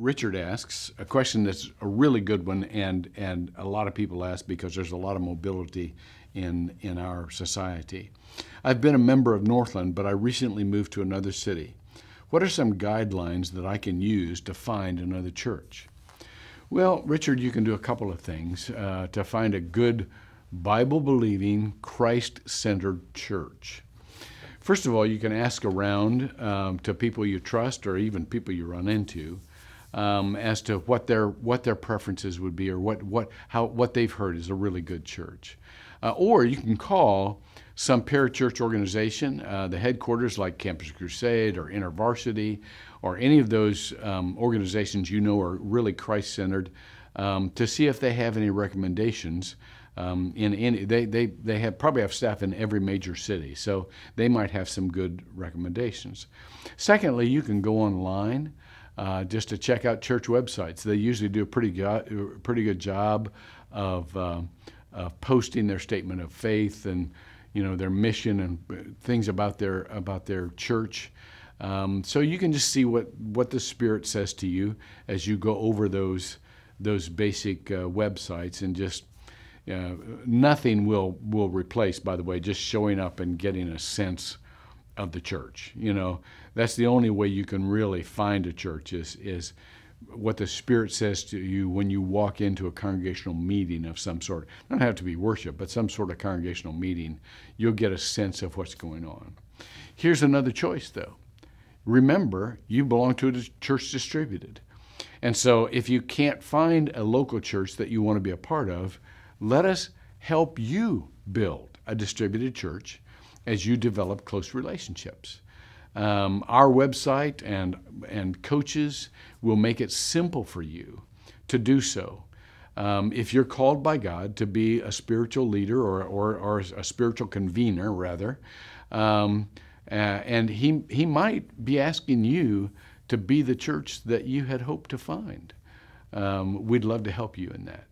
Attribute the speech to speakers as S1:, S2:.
S1: Richard asks a question that's a really good one, and and a lot of people ask because there's a lot of mobility in in our society. I've been a member of Northland, but I recently moved to another city. What are some guidelines that I can use to find another church? Well, Richard, you can do a couple of things uh, to find a good Bible believing, Christ centered church. First of all, you can ask around um, to people you trust or even people you run into um, as to what their what their preferences would be or what what how what they've heard is a really good church. Uh, or you can call some parachurch organization, uh, the headquarters like Campus Crusade or InterVarsity, or any of those um, organizations you know are really Christ centered, um, to see if they have any recommendations um, in, in they, they, they have probably have staff in every major city, so they might have some good recommendations. Secondly, you can go online uh, just to check out church websites. They usually do a pretty good, pretty good job of, uh, of posting their statement of faith and you know their mission and things about their about their church. Um, so you can just see what what the Spirit says to you as you go over those those basic uh, websites and just uh, nothing will will replace, by the way, just showing up and getting a sense of the church. You know, that's the only way you can really find a church is is what the Spirit says to you when you walk into a congregational meeting of some sort. It doesn't have to be worship, but some sort of congregational meeting. You'll get a sense of what's going on. Here's another choice, though. Remember, you belong to a church distributed. And so if you can't find a local church that you want to be a part of, let us help you build a distributed church as you develop close relationships. Um, our website and, and coaches will make it simple for you to do so. Um, if you're called by God to be a spiritual leader or, or, or a spiritual convener, rather, um, uh, and he, he might be asking you to be the church that you had hoped to find. Um, we'd love to help you in that.